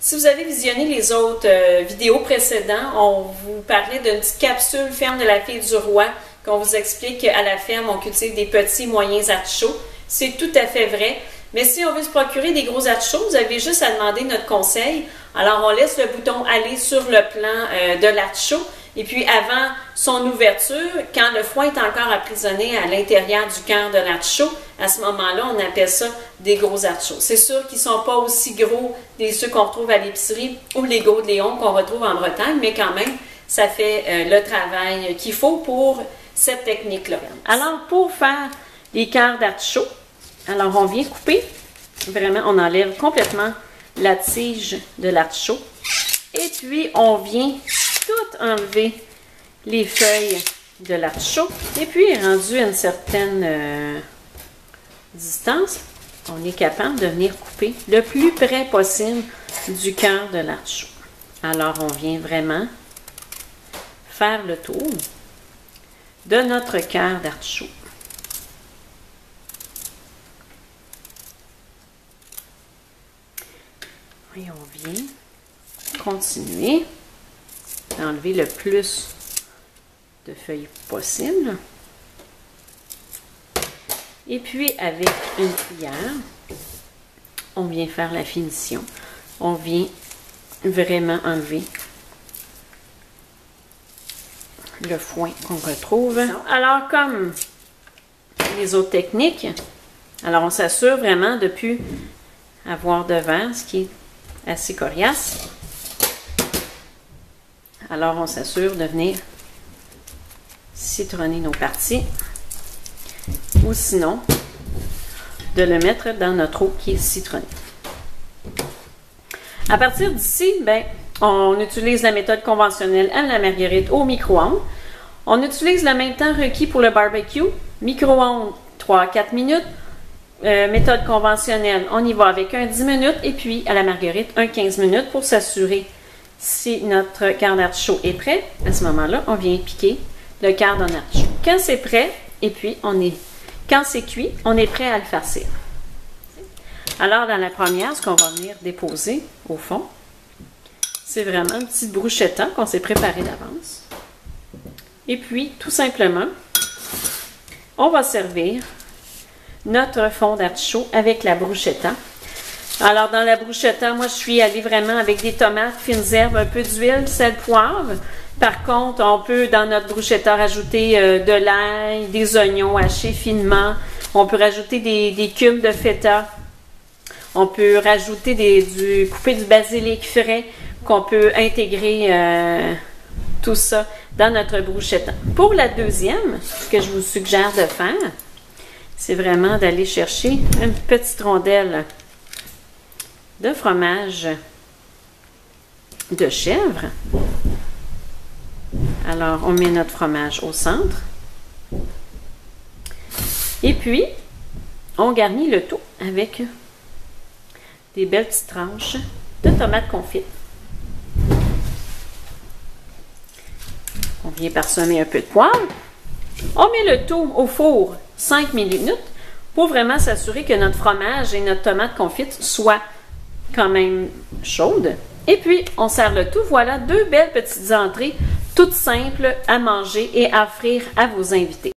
Si vous avez visionné les autres euh, vidéos précédentes, on vous parlait d'une petite capsule ferme de la fille du roi qu'on vous explique qu'à la ferme, on cultive des petits, moyens artichauts. C'est tout à fait vrai. Mais si on veut se procurer des gros artichauts, vous avez juste à demander notre conseil. Alors, on laisse le bouton aller sur le plan euh, de l'artichaut. Et puis, avant son ouverture, quand le foin est encore emprisonné à l'intérieur du cœur de l'artichaut, à ce moment-là, on appelle ça des gros artichauts. C'est sûr qu'ils ne sont pas aussi gros des ceux qu'on retrouve à l'épicerie ou les de Léon qu'on retrouve en Bretagne, mais quand même, ça fait euh, le travail qu'il faut pour cette technique-là. Alors, pour faire les cœurs d'artichaut, alors on vient couper, vraiment, on enlève complètement la tige de l'artichaut. Et puis, on vient tout enlever les feuilles de l'artichaut. Et puis, rendu à une certaine euh, distance, on est capable de venir couper le plus près possible du cœur de l'artichaut. Alors, on vient vraiment faire le tour de notre cœur d'artichaut. Et on vient continuer à enlever le plus de feuilles possible. Et puis, avec une cuillère, on vient faire la finition. On vient vraiment enlever le foin qu'on retrouve. Alors, comme les autres techniques, alors on s'assure vraiment de plus avoir de verre, ce qui est assez coriace. Alors, on s'assure de venir citronner nos parties. Ou sinon, de le mettre dans notre eau qui est citronnée. À partir d'ici, ben, on utilise la méthode conventionnelle à la marguerite au micro-ondes. On utilise le même temps requis pour le barbecue. Micro-ondes 3-4 minutes. Euh, méthode conventionnelle, on y va avec un 10 minutes et puis à la marguerite un 15 minutes pour s'assurer si notre quart d'artichaut est prêt. À ce moment-là, on vient piquer le artichaut. Quand c'est prêt, et puis on est, quand c'est cuit, on est prêt à le farcir. Alors, dans la première, ce qu'on va venir déposer au fond, c'est vraiment une petite bruschetta qu'on s'est préparé d'avance. Et puis, tout simplement, on va servir notre fond d'artichaut avec la bruschetta. Alors, dans la bruschetta, moi, je suis allée vraiment avec des tomates, fines herbes, un peu d'huile, sel, poivre. Par contre, on peut, dans notre bruschetta, rajouter euh, de l'ail, des oignons hachés finement. On peut rajouter des, cubes de feta. On peut rajouter des, du, couper du basilic frais qu'on peut intégrer euh, tout ça dans notre bruschetta. Pour la deuxième, ce que je vous suggère de faire, c'est vraiment d'aller chercher une petite rondelle de fromage de chèvre. Alors, on met notre fromage au centre. Et puis, on garnit le tout avec des belles petites tranches de tomates confites. On vient parsemer un peu de poivre. On met le tout au four 5 minutes pour vraiment s'assurer que notre fromage et notre tomate confite soient quand même chaudes. Et puis, on sert le tout. Voilà deux belles petites entrées, toutes simples à manger et à offrir à vos invités.